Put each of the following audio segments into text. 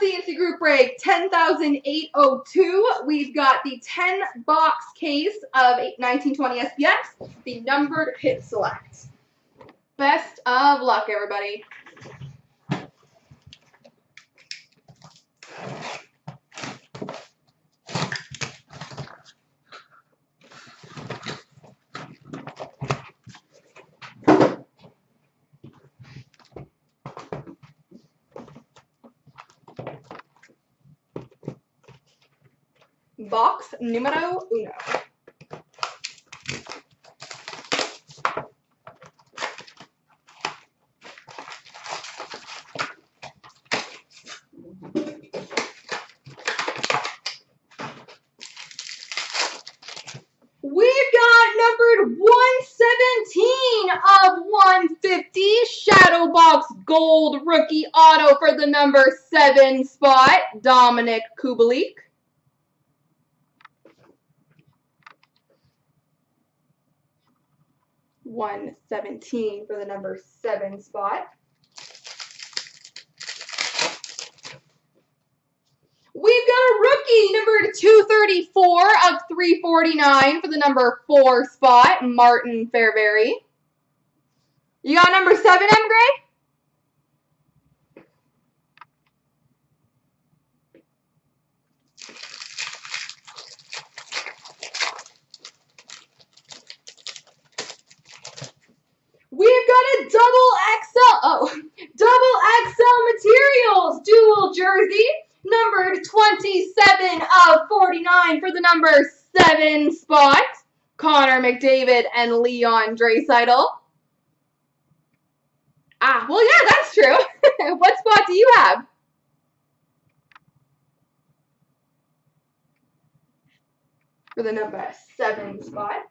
CNC group break 10,802. We've got the 10 box case of 1920 SPX, the numbered hit select. Best of luck, everybody. Box numero uno. We've got numbered 117 of 150 Shadow Box Gold Rookie Auto for the number 7 spot, Dominik Kubalik. One seventeen for the number seven spot. We've got a rookie, number 234 of 349 for the number four spot, Martin Fehervary. You got number seven, M. Gray? We've got a double XL, oh, double XL materials dual jersey, numbered 27 of 49 for the number seven spot, Connor McDavid and Leon Draisaitl. Ah, well, yeah, that's true. what spot do you have? For the number seven spot.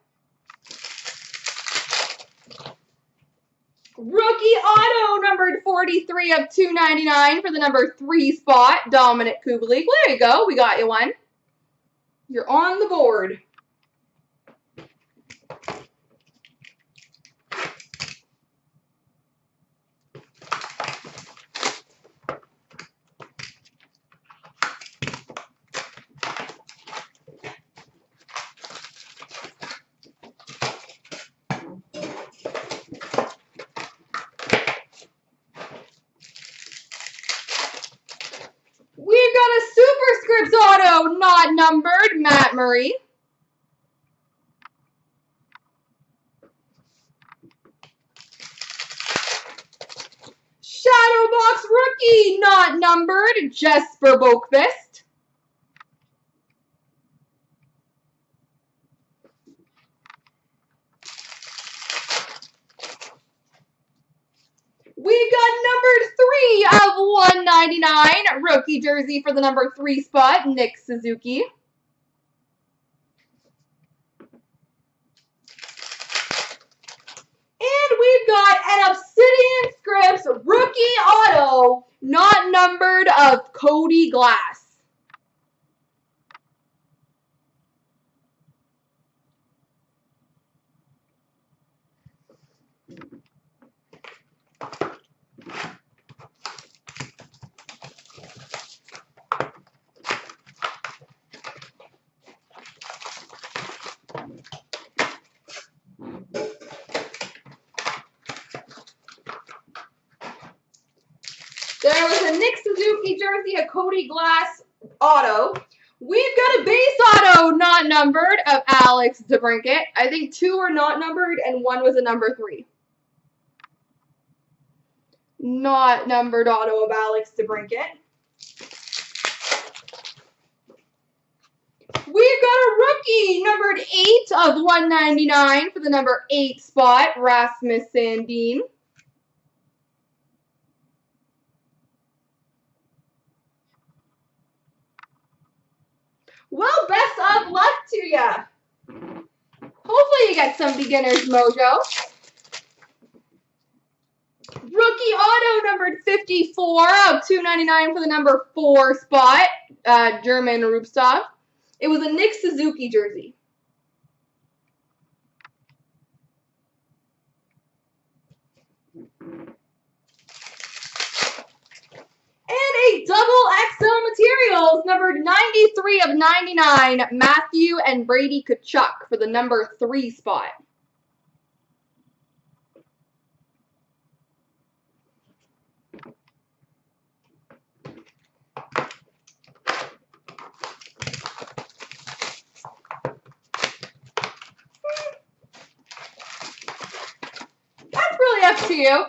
Rookie auto numbered 43 of 299 for the number three spot, Dominik Kubalik. There you go. We got you one. You're on the board. We've got a Superscripts auto, not numbered, Matt Murray. Shadowbox rookie, not numbered, Jesper Boqvist. We've got number three of 199, rookie jersey for the number three spot, Nick Suzuki. And we've got an Obsidian Scripts rookie auto, not numbered, of Cody Glass. There was a Nick Suzuki jersey, a Cody Glass auto. We've got a base auto not numbered of Alex DeBrincat. I think two are not numbered and one was a number three. Not numbered auto of Alex DeBrincat. We've got a rookie numbered 8 of 199 for the number 8 spot, Rasmus Sandin. Well, best of you. Hopefully you get some beginner's mojo. Rookie auto numbered 54 of 299 for the number 4 spot, uh, German Rubtsov. It was a Nick Suzuki jersey. And a double Materials, numbered 93 of 99, Matthew and Brady Tkachuk for the number three spot. That's really up to you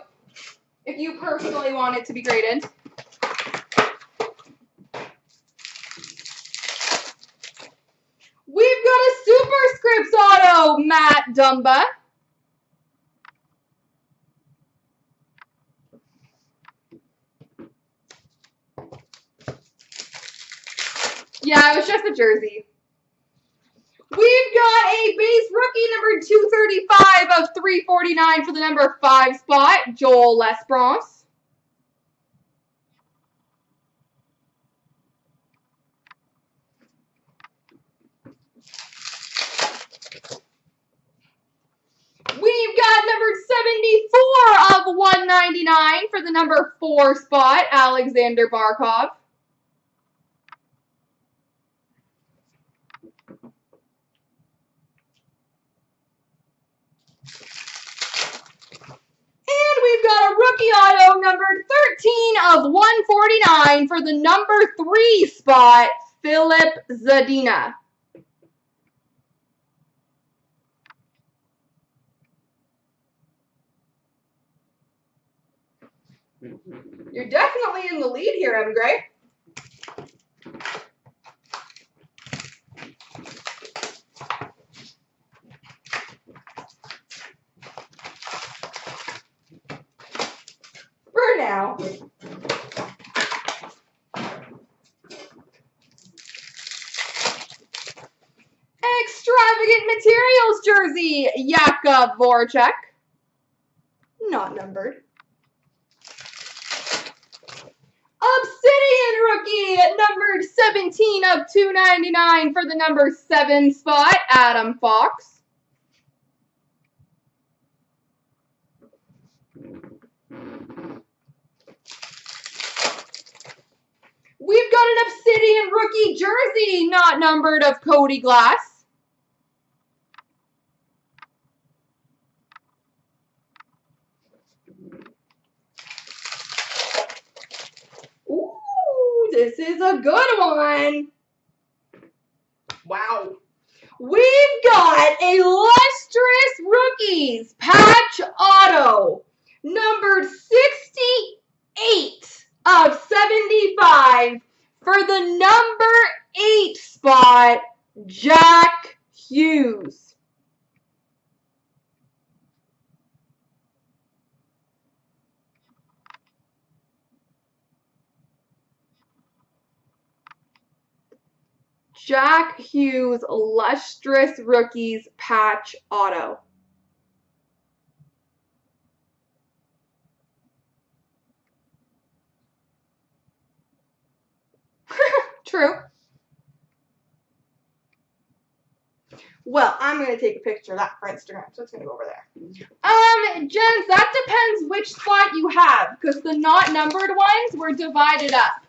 if you personally want it to be graded. We've got a Superscripts auto, Dumba. Yeah, it was just a jersey. We've got a base rookie number 235 of 349 for the number 5 spot, Joel L'Esperance. We've got number 74 of 199 for the number 4 spot, Alexander Barkov. And we've got a rookie auto numbered 13 of 149 for the number 3 spot, Filip Zadina. You're definitely in the lead here, Evan Gray. For now. Extravagant Materials jersey, Jakub Voracek. Not numbered. Rookie, numbered 17 of 299 for the number 7 spot, Adam Fox. We've got an Obsidian rookie jersey, not numbered, of Cody Glass. This is a good one. Wow. We've got a lustrous rookies patch auto, numbered 68 of 75 for the number 8 spot, Jack Hughes. Jack Hughes Lustrous Rookies Patch Auto. True. Well, I'm going to take a picture of that for Instagram, so it's going to go over there. Um, Jens, that depends which spot you have, because the not numbered ones were divided up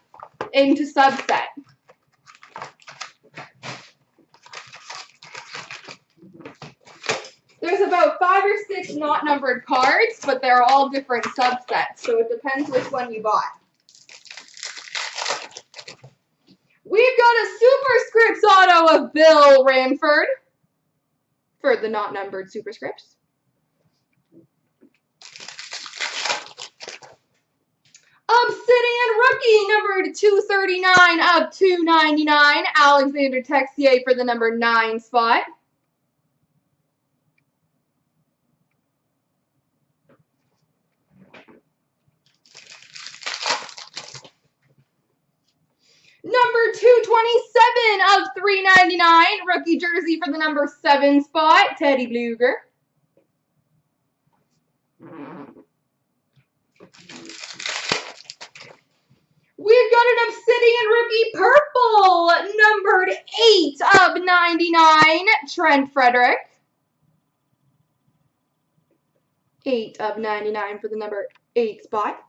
into subset. There's about five or six not numbered cards, but they're all different subsets, so it depends which one you bought. We've got a superscripts auto of Bill Ranford for the not numbered superscripts. Obsidian rookie numbered 239 of 299, Alexander Texier for the number 9 spot. Number 227 of 399, rookie jersey for the number 7 spot, Teddy Blueger. We've got an Obsidian rookie purple, numbered 8 of 99, Trent Frederic. 8 of 99 for the number 8 spot.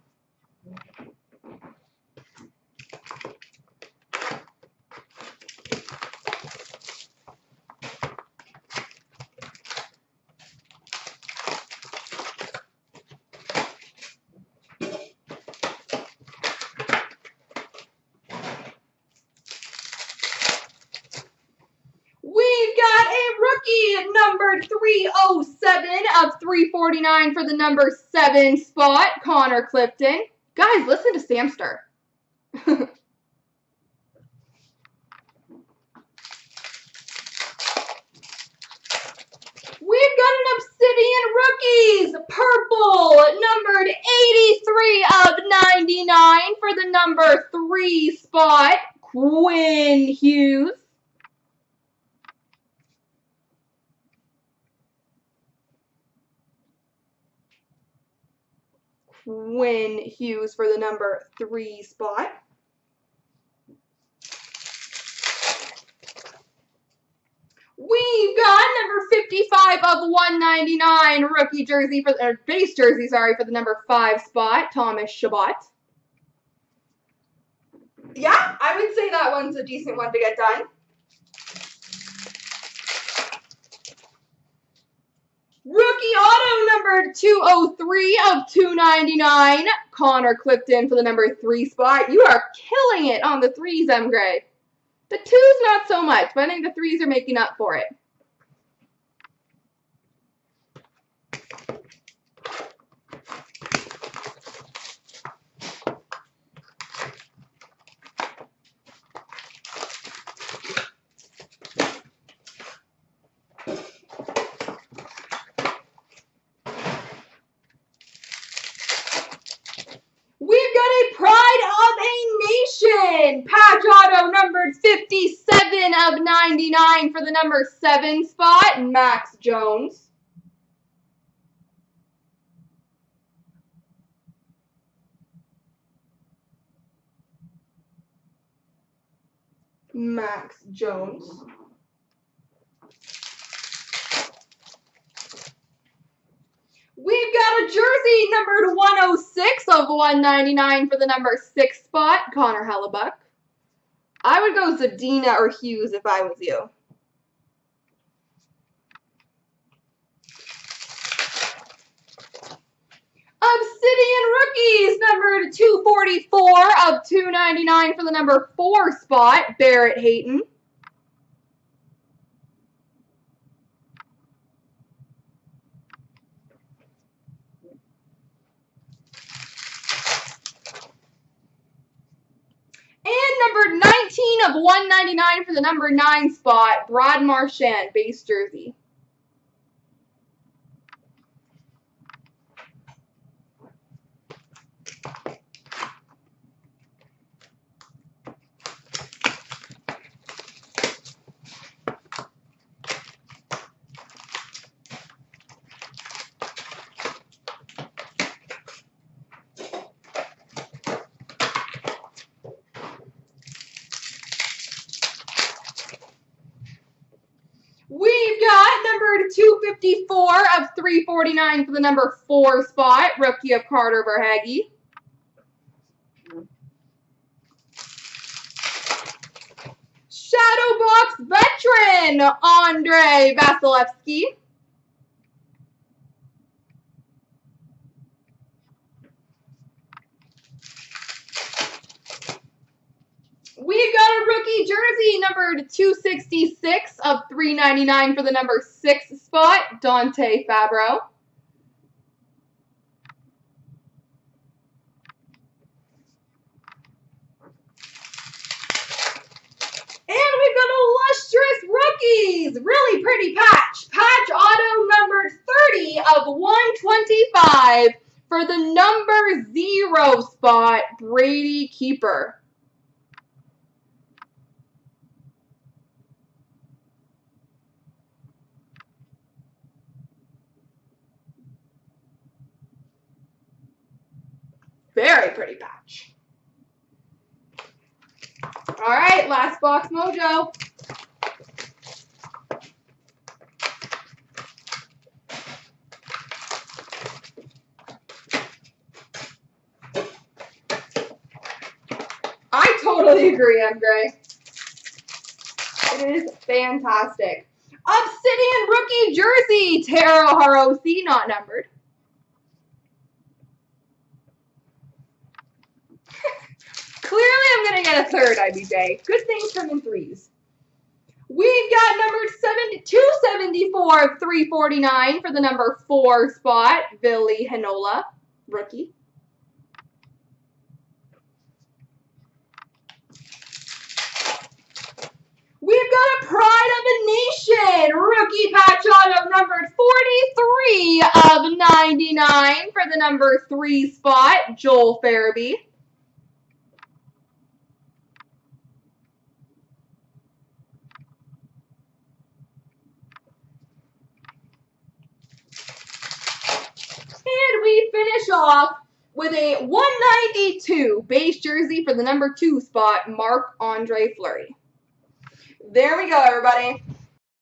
307 of 349 for the number 7 spot, Connor Clifton. Guys, listen to Samster. We've got an Obsidian Rookies, purple, numbered 83 of 99 for the number 3 spot, Quinn Hughes. Quinn Hughes for the number 3 spot. We've got number 55 of 199 rookie jersey for or base jersey, sorry, for the number 5 spot, Thomas Chabot. Yeah, I would say that one's a decent one to get done. Rookie auto number 203 of 299, Connor Clifton for the number 3 spot. You are killing it on the threes, M. Gray. The twos, not so much, but I think the threes are making up for it. We've got a Pride of a Nation patch auto numbered 57 of 99 for the number 7 spot, Max Jones. Max Jones. We've got a jersey numbered 106 of 199 for the number 6 spot, Connor Hellebuyck. I would go Zadina or Hughes if I was you. Obsidian Rookies, numbered 244 of 299 for the number 4 spot, Barrett Hayton. And number 19 of 199 for the number 9 spot, Brad Marchand, base jersey. We've got number 254 of 349 for the number 4 spot, rookie of Carter Verhaeghe. Shadowbox veteran, Andre Vasilevskiy. We've got a rookie jersey numbered 266 of 399 for the number 6 spot, Dante Fabbro. And we've got illustrious rookies. Really pretty patch. Patch auto numbered 30 of 125 for the number 0 spot, Brady Keeper. Very pretty patch. All right, last box mojo. I totally agree, M. Gray. It is fantastic. Obsidian rookie jersey, Taro Hirose, not numbered. Clearly, I'm going to get a third IBJ. Good things come in threes. We've got number 7, 274 of 349 for the number 4 spot, Ville Heinola, rookie. We've got a Pride of a Nation rookie patch auto numbered 43 of 99 for the number 3 spot, Joel Farabee. And we finish off with a 192 base jersey for the number 2 spot, Marc Andre Fleury. There we go, everybody.